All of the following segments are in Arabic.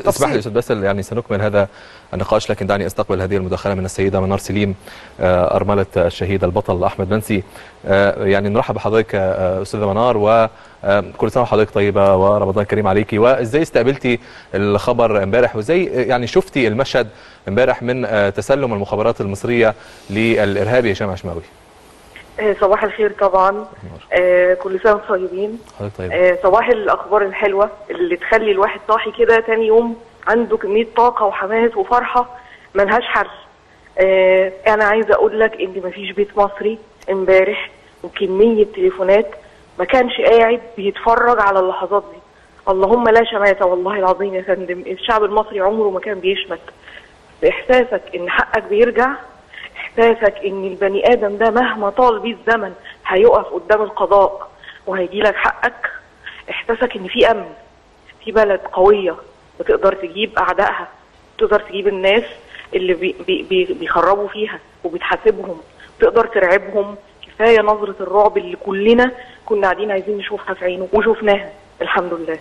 اسمح لي أستاذ باسل يعني سنكمل هذا النقاش لكن دعني أستقبل هذه المداخلة من السيدة منار سليم آه، أرملة الشهيد البطل أحمد منسي. آه، يعني نرحب بحضرتك آه، أستاذة منار وكل سنة وحضرتك طيبة ورمضان كريم عليكي وإزاي استقبلتي الخبر امبارح؟ وإزاي يعني شفتي المشهد امبارح من تسلم المخابرات المصرية للارهابي هشام عشماوي صباح الخير طبعا. آه كل سنة وأنتم طيبين. حضرتك طيب آه صباح الأخبار الحلوة اللي تخلي الواحد صاحي كده تاني يوم عنده كمية طاقة وحماس وفرحة ملهاش حل. آه أنا عايزة أقول لك إن مفيش بيت مصري امبارح وكمية تليفونات ما كانش قاعد بيتفرج على اللحظات دي. اللهم لا شماتة والله العظيم يا فندم. الشعب المصري عمره ما كان بيشمت. احساسك إن حقك بيرجع إحساسك إن البني آدم ده مهما طال بيه الزمن هيقف قدام القضاء وهيجي لك حقك. إحساسك إن في أمن في بلد قوية بتقدر تجيب أعدائها تقدر تجيب الناس اللي بي بي بيخربوا فيها وبتحاسبهم تقدر ترعبهم. كفاية نظرة الرعب اللي كلنا كنا قاعدين عايزين نشوفها في عينه وشفناها. الحمد لله.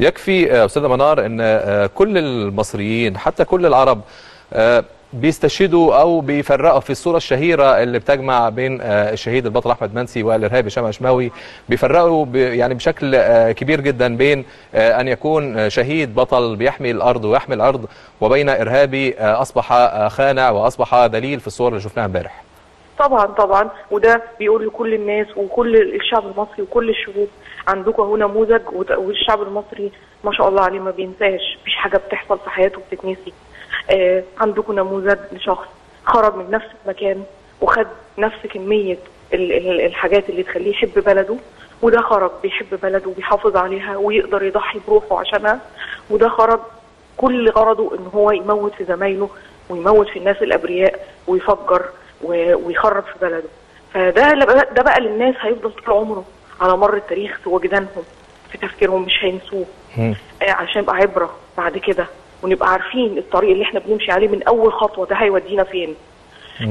يكفي آه، أستاذة منار إن آه، كل المصريين حتى كل العرب آه، بيستشهدوا أو بيفرقوا في الصورة الشهيرة اللي بتجمع بين آه، الشهيد البطل أحمد منسي والإرهابي هشام عشماوي بيفرقوا يعني بشكل آه، كبير جدا بين آه، أن يكون شهيد بطل بيحمي الأرض ويحمي الأرض وبين إرهابي أصبح خانع وأصبح دليل في الصور اللي شفناها امبارح. طبعا طبعا. وده بيقول لكل الناس وكل الشعب المصري وكل الشعوب عندكم اهو نموذج والشعب المصري ما شاء الله عليه ما بينساش. مفيش حاجة بتحصل في حياته بتتنسي. عندكم نموذج لشخص خرج من نفس المكان وخد نفس كمية ال- ال- الحاجات اللي تخليه يحب بلده وده خرج بيحب بلده وبيحافظ عليها ويقدر يضحي بروحه عشانها وده خرج كل غرضه إن هو يموت في زمايله ويموت في الناس الأبرياء ويفجر ويخرب في بلده. فده ده بقى للناس هيفضل طول عمره على مر التاريخ في وجدانهم في تفكيرهم مش هينسوه. آه، عشان يبقى عبرة بعد كده. ونبقى عارفين الطريق اللي إحنا بنمشي عليه من أول خطوة ده هيودينا فين.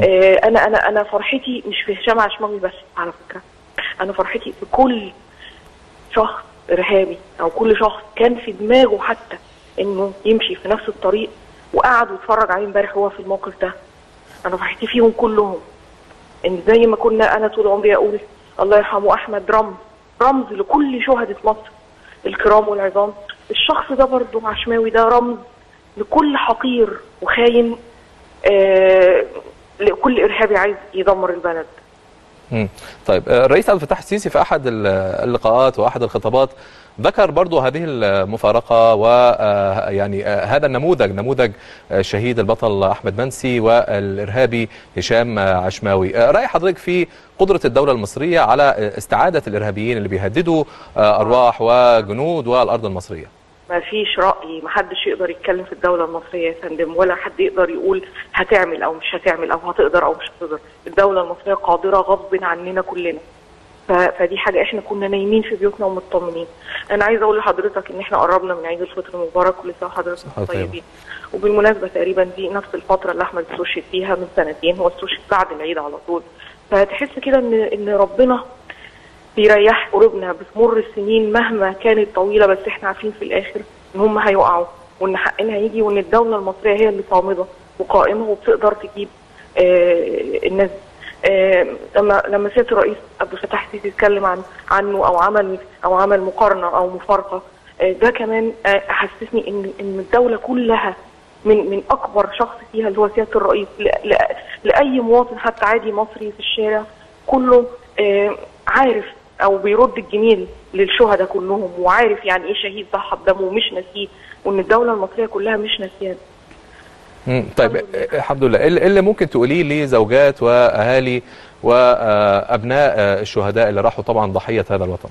آه، أنا أنا أنا فرحتي مش في هشام عشماوي بس على فكرة. أنا فرحتي في كل شخص إرهابي أو كل شخص كان في دماغه حتى إنه يمشي في نفس الطريق وقعد واتفرج عليه امبارح وهو في الموقف ده. أنا فرحتي فيهم كلهم. إن زي ما كنا أنا طول عمري أقول الله يرحمه أحمد رمز رمز لكل شهداء مصر الكرام والعظام. الشخص ده برضه عشماوي ده رمز. لكل حقير وخاين آه لكل إرهابي عايز يدمر البلد. طيب آه، الرئيس عبد الفتاح السيسي في أحد ال- اللقاءات وأحد الخطابات ذكر برضو هذه المفارقة ويعني هذا النموذج نموذج آه، الشهيد البطل أحمد منسي والإرهابي هشام آه، عشماوي. آه، رأي حضرتك في قدرة الدولة المصرية على آه، استعادة الإرهابيين اللي بيهددوا آه، أرواح وجنود والأرض المصرية؟ ما فيش رأي ما حدش يقدر يتكلم في الدولة المصرية يا فندم ولا حد يقدر يقول هتعمل أو مش هتعمل أو هتقدر أو مش هتقدر. الدولة المصرية قادرة غصب عننا كلنا. فدي حاجة إحنا كنا نايمين في بيوتنا ومطمنين. أنا عايزة أقول لحضرتك إن إحنا قربنا من عيد الفطر المبارك كل سنة وحضرتك. طيبين. وبالمناسبة تقريبا دي نفس الفترة اللي أحمد استشهد فيها من سنتين هو استشهد بعد العيد على طول. فتحس كده إن إن ربنا بيريح قلوبنا بتمر السنين مهما كانت طويلة بس إحنا عارفين في الآخر إن هم هيقعوا وإن حقنا هيجي وإن الدولة المصرية هي اللي صامدة وقائمة وبتقدر تجيب آه الناس. آه لما لما سيادة الرئيس عبد الفتاح السيسي اتكلم عن عنه أو عمل أو عمل مقارنة أو مفارقة آه ده كمان آه حسسني إن إن الدولة كلها من من أكبر شخص فيها اللي هو سيادة الرئيس. لأي مواطن حتى عادي مصري في الشارع كله آه، عارف أو بيرد الجميل للشهداء كلهم وعارف يعني إيه شهيد ضحى بدمه ومش ناسيه وإن الدولة المصرية كلها مش ناسياه مم. طيب الحمد لله. إيه اللي- ممكن تقوليه لزوجات وأهالي وأبناء الشهداء اللي راحوا طبعا ضحية هذا الوطن؟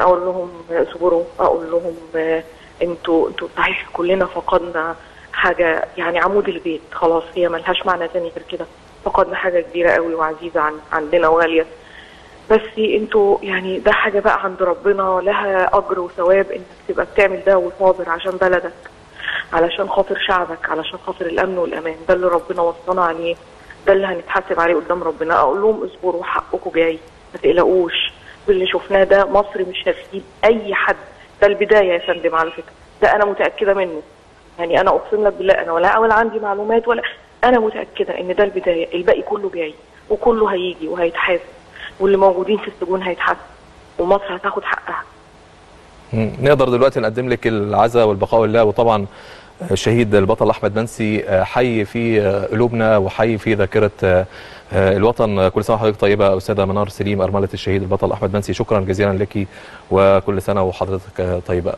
أقول لهم اصبروا أقول لهم آه، أنتوا أنتوا صحيح كلنا فقدنا حاجة يعني عمود البيت خلاص هي ملهاش معنى تاني غير كده. فقدنا حاجة كبيرة قوي وعزيزة عن عندنا وغالية. بس أنتوا يعني ده حاجة بقى عند ربنا لها أجر وثواب إنك تبقى بتعمل ده وصابر عشان بلدك علشان خاطر شعبك علشان خاطر الأمن والأمان. ده اللي ربنا وصانا عليه ده اللي هنتحاسب عليه قدام ربنا. أقول لهم اصبروا حقكم جاي ما تقلقوش. باللي شفناه ده مصر مش هتسيب أي حد. ده البداية يا فندم على فكرة. ده أنا متأكدة منه. يعني أنا أقسم لك بالله أنا ولا ولا عندي معلومات ولا أنا متأكدة إن ده البداية. الباقي كله جاي وكله هيجي وهيتحاسب. واللي موجودين في السجون هيتحاسبوا ومصر هتاخد حقها. نقدر دلوقتي نقدم لك العزاء والبقاء لله وطبعا الشهيد البطل أحمد منسي آه، حي في آه، قلوبنا وحي في ذاكرة آه، الوطن. كل سنة وحضرتك طيبة أستاذة منار سليم أرملة الشهيد البطل أحمد منسي شكرا جزيلا لك وكل سنة وحضرتك طيبة.